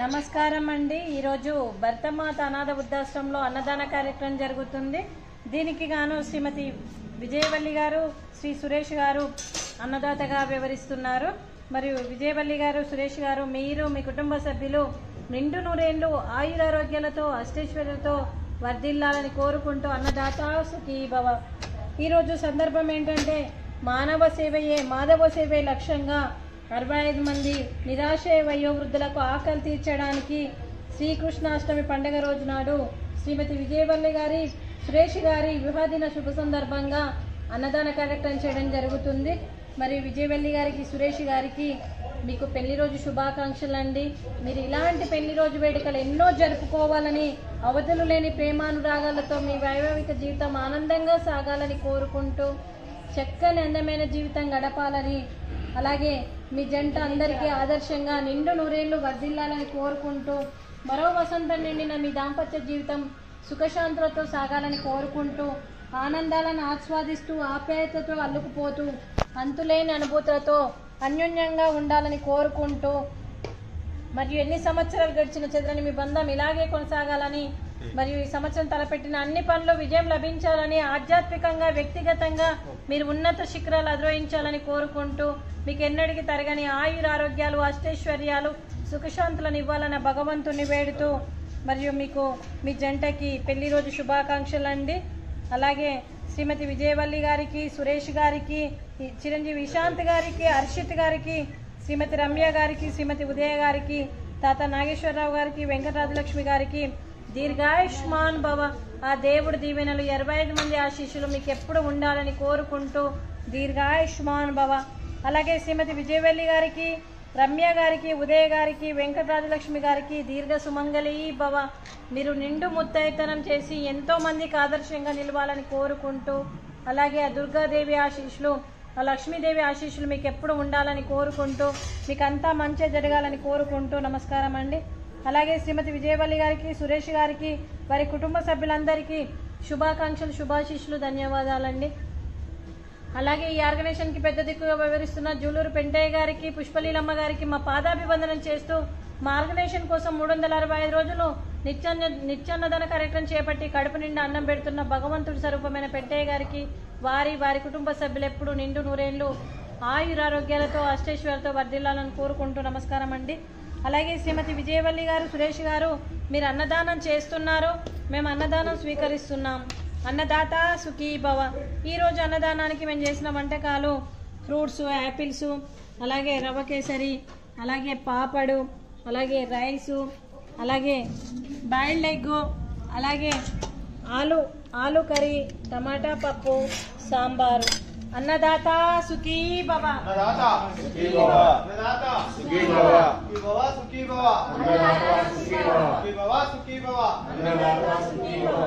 నమస్కారం అండి ఈరోజు భర్తమాత అనాథ వృద్ధాశ్రమంలో అన్నదాన కార్యక్రమం జరుగుతుంది. దీనికి గాను శ్రీమతి విజయవల్లి గారు శ్రీ సురేష్ గారు అన్నదాతగా వివరిస్తున్నారు. మరియు విజయవల్లి గారు సురేష్ గారు మీరు మీ కుటుంబ సభ్యులు నిండు నూరేళ్ళు ఆయురారోగ్యాలతో అష్టేశ్వరులతో వర్ధిల్లాలని కోరుకుంటూ అన్నదాత సుఖీ భవ ఈరోజు సందర్భం ఏంటంటే మానవ సేవయే మాధవ సేవే లక్ష్యంగా అరవై ఐదు మంది నిరాశ వయోవృద్ధులకు ఆకలి తీర్చడానికి శ్రీకృష్ణాష్టమి పండుగ రోజు నాడు శ్రీమతి విజయవల్లి గారి సురేష్ గారి వివాహదిన శుభ సందర్భంగా అన్నదాన కార్యక్రమం చేయడం జరుగుతుంది. మరి విజయవల్లి గారికి సురేష్ గారికి మీకు పెళ్ళి రోజు శుభాకాంక్షలు అండి. మీరు ఇలాంటి పెళ్ళి రోజు వేడుకలు ఎన్నో జరుపుకోవాలని అవధులు లేని ప్రేమానురాగాలతో మీ వైవాహిక జీవితం ఆనందంగా సాగాలని కోరుకుంటూ చక్కని అందమైన జీవితం గడపాలని అలాగే మీ జంట అందరికీ ఆదర్శంగా నిండు నూరేళ్ళు వర్ధిల్లాలని కోరుకుంటూ మరో వసంతం నిండిన మీ దాంపత్య జీవితం సుఖశాంతులతో సాగాలని కోరుకుంటూ ఆనందాలను ఆస్వాదిస్తూ ఆప్యాయతతో అల్లుకుపోతూ అంతులేని అనుభూతులతో అన్యోన్యంగా ఉండాలని కోరుకుంటూ మరియు ఎన్ని సంవత్సరాలు గడిచిన చెదరని మీ బంధం ఇలాగే కొనసాగాలని మరియు ఈ సంవత్సరం తలపెట్టిన అన్ని పనులు విజయం లభించాలని ఆధ్యాత్మికంగా వ్యక్తిగతంగా మీరు ఉన్నత శిఖరాలు అధిరోహించాలని కోరుకుంటూ మీకు ఎన్నడికి తరగని ఆయుర ఆరోగ్యాలు అష్టైశ్వర్యాలు సుఖశాంతులను ఇవ్వాలన్న భగవంతుని వేడుతూ మరియు మీకు మీ జంటకి పెళ్ళి రోజు శుభాకాంక్షలు అండి. అలాగే శ్రీమతి విజయవల్లి గారికి సురేష్ గారికి చిరంజీవి విశాంత్ గారికి హర్షిత్ గారికి శ్రీమతి రమ్య గారికి శ్రీమతి ఉదయ గారికి తాత నాగేశ్వరరావు గారికి వెంకటరాజలక్ష్మి గారికి దీర్ఘాయుష్మాన్ భవ. ఆ దేవుడు దీవెనలు ఇరవై ఐదు మంది ఆశీస్సులు మీకు ఎప్పుడు ఉండాలని కోరుకుంటూ దీర్ఘాయుష్మాన్ భవ. అలాగే శ్రీమతి విజయవల్లి గారికి రమ్య గారికి ఉదయ గారికి వెంకటరాజలక్ష్మి గారికి దీర్ఘ సుమంగళి భవ. మీరు నిండు ముత్తైతనం చేసి ఎంతో మందికి ఆదర్శంగా నిలవాలని కోరుకుంటూ అలాగే ఆ దుర్గాదేవి ఆశీస్సులు ఆ లక్ష్మీదేవి ఆశీస్సులు మీకు ఎప్పుడు ఉండాలని కోరుకుంటూ మీకు అంతా మంచి జరగాలని కోరుకుంటూ నమస్కారం అండి అలాగే శ్రీమతి విజయవల్లి గారికి సురేష్ గారికి వారి కుటుంబ సభ్యులందరికీ శుభాకాంక్షలు శుభాశీస్సులు ధన్యవాదాలండి. అలాగే ఈ ఆర్గనైజేషన్కి పెద్ద దిక్కుగా వివరిస్తున్న జూలూరు పెంటయ్య గారికి పుష్పలీలమ్మ గారికి మా పాదాభివందనం చేస్తూ మా ఆర్గనైజేషన్ కోసం మూడు వందల అరవై ఐదు రోజులు నిత్యాన్న నిత్యాన్నదాన కార్యక్రమం చేపట్టి కడుపు నిండా అన్నం పెడుతున్న భగవంతుడి స్వరూపమైన పెంటయ్య గారికి వారి వారి కుటుంబ సభ్యులు ఎప్పుడు నిండు నూరేళ్ళు ఆయురారోగ్యాలతో అష్టైశ్వర్యాలతో వర్ధిల్లాలని కోరుకుంటూ నమస్కారం అండి అలాగే శ్రీమతి విజయవల్లి గారు సురేష్ గారు మీరు అన్నదానం చేస్తున్నారు. మేము అన్నదానం స్వీకరిస్తున్నాం. అన్నదాత సుఖీ భవ. ఈరోజు అన్నదానానికి మేము చేసిన వంటకాలు ఫ్రూట్స్ యాపిల్స్ అలాగే రవ్వ కేసరి అలాగే పాపడు అలాగే రైసు అలాగే బాయిల్డ్ ఎగ్ అలాగే ఆలు ఆలు కర్రీ టమాటా పప్పు సాంబారు. అన్నదాత సుఖీ భవ అన్నదాత సుఖీ భవ. అన్నదాత సుఖీ భవ. సుఖీ భవ సుఖీ భవ అన్నదాత సుఖీ భవ. సుఖీ భవ సుఖీ భవ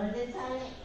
అన్నదాత సుఖీ భవ. Guarda,